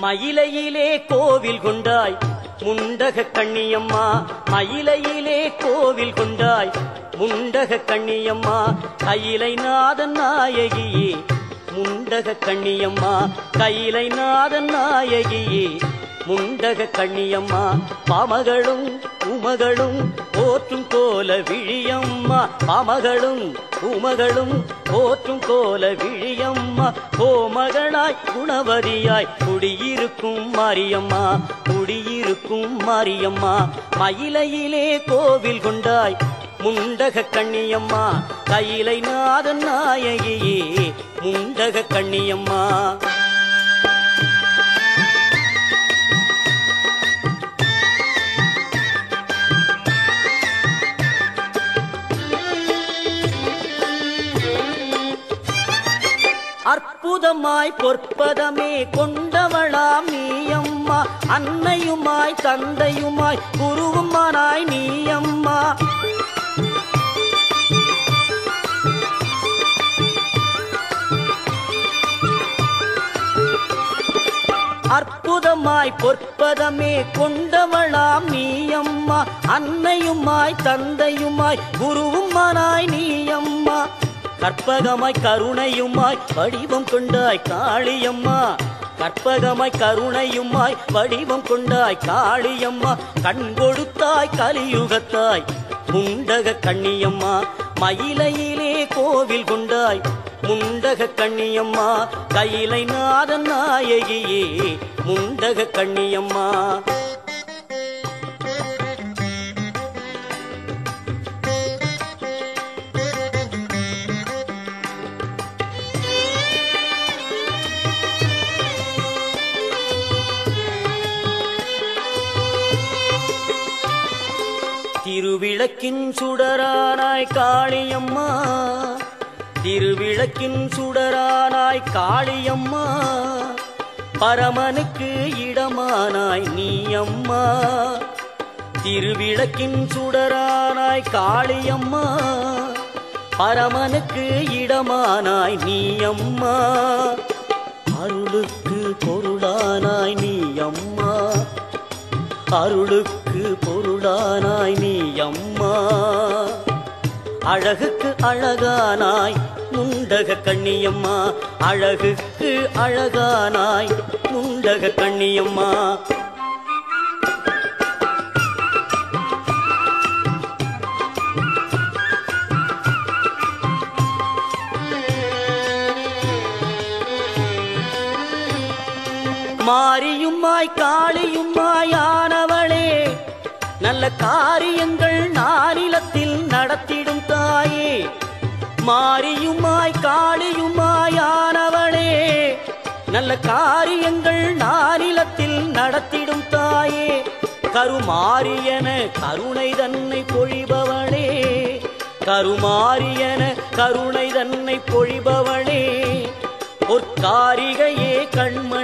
மயிலையிலே கோவில் கொண்டாய் முண்டக கண்ணியம்மா மயிலையிலே கோவில் கொண்டாய். முண்டக கண்ணியம்மா கையிலை நாதன் நாயகியே. முண்டக கண்ணியம்மா கையிலை நாதன் நாயகியே. முண்டக கண்ணியம்மா பாமகளும் உமகளும் போற்றும் கோல விழியம்மா பாமகளும் உமகளும் போற்றும் கோல விழியம்மா கோமகளாய் குணவதியாய் குடியிருக்கும் மாரியம்மா குடியிருக்கும் மாரியம்மா மயிலையிலே கோவில் கொண்டாய் முண்டக கண்ணியம்மா கையிலை நாதன் நாயகியே முண்டக கண்ணியம்மா. அற்புதமாய் பொற்பதமே கொண்டவளாம் நீயம்மா. அன்னையுமாய் தந்தையுமாய் குருவுமானாய் நீயம்மா. அற்புதமாய் பொற்பதமே கொண்டவளாம் நீயம்மா. அன்னையுமாய் தந்தையுமாய் குருவுமானாய் நீயம்மா. கற்பகமாய் கருணையுமாய் வடிவம் கொண்டாய் காளியம்மா. கற்பகமாய் கருணையுமாய் வடிவம் கொண்டாய் காளியம்மா. கண் கொடுத்தாய் கலியுகத்தாய். முண்டக கண்ணியம்மா மயிலையிலே கோவில் கொண்டாய். முண்டக கண்ணியம்மா கையிலை நாதன் நாயகியே. முண்டக கண்ணியம்மா. திருவிளக்கின் சுடரானாய் காளியம்மா. திருவிளக்கின் சுடரானாய் காளியம்மா. பரமனுக்கு இடமானாய் நீ அம்மா திருவிளக்கின் சுடரானாய் காளியம்மா. பரமனுக்கு இடமானாய் நீ அம்மா அருளுக்கு பொருளானாய் நீ அம்மா அருளுக்கு பொருளானாய் நீ அம்மா. அழகுக்கு அழகானாய் முண்டக கண்ணியம்மா. அழகுக்கு அழகானாய் முண்டக கண்ணியம்மா. மாரியும்மாய் காளியுமாய் ஆனவளே நல்ல காரியங்கள் நானிலத்தில் நடத்திடும் தாயே. மாரியுமாய் காளியுமாயானவளே நல்ல காரியங்கள் நானிலத்தில் நடத்திடும் தாயே. கருமாரியன கருணை தன்னை பொழிபவளே. கருமாரியன கருணை தன்னை பொழிபவளே. பொற்காரிகையே கண்மணி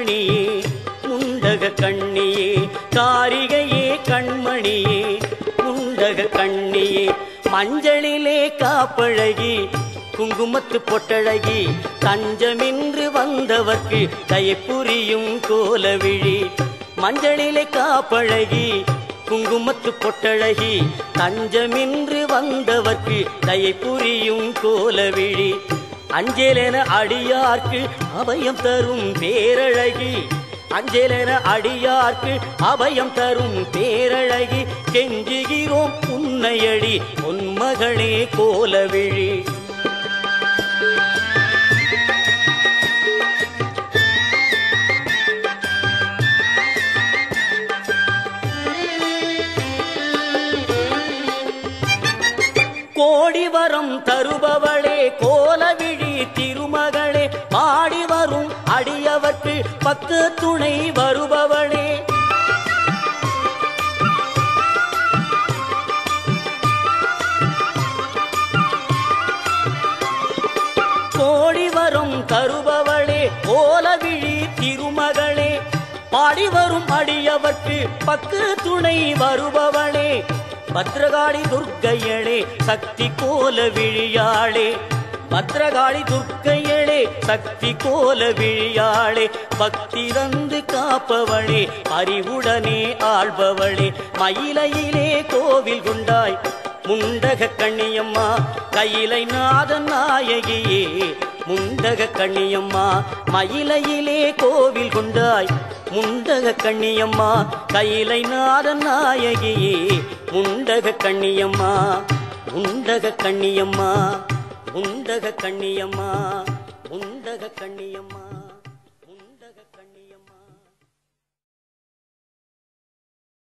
மஞ்சளிலே காப்பழகி குங்குமத்து பொட்டழகி தஞ்சமின்று வந்தவர்க்கு தயப்புரியும் கோலவிழி. மஞ்சளிலே காப்பழகி குங்குமத்து பொட்டழகி தஞ்சமின்று வந்தவர்க்கு தயப்புரியும் கோலவிழி. அஞ்சலென அடியார்க்கு அபயம் தரும் பேரழகி. அஞ்சலென அடியார்க்கு அபயம் தரும் பேரழகி கெஞ்சுகிறோம் உன்னையடி உன் மகளே கோலவிழி. பத்து துணை வருபவனே. கோடி வரும் தருபவளே ஓலவிழி திருமகளே. பாடி வரும் அடியவர்க்கு பத்து துணை வருபவளே. பத்ரகாளி துர்க்கையளே சக்தி கோல விழியாளே. பத்ரகாளி துர்க்கையளே சக்தி கோல விழியாளே பக்தி தந்து காப்பவளே அறிவுடனே ஆள்பவளே. மயிலையிலே கோவில் குண்டாய் முண்டக கண்ணியம்மா கையிலை நாதன் நாயகியே. முண்டக கண்ணியம்மா மயிலையிலே கோவில் கொண்டாய் முண்டக கண்ணியம்மா கையிலை நாதன் நாயகியே. முண்டக கண்ணியம்மா முண்டக கண்ணியம்மா. புந்தக கண்ணியம்மா புந்தக கண்ணியம்மா.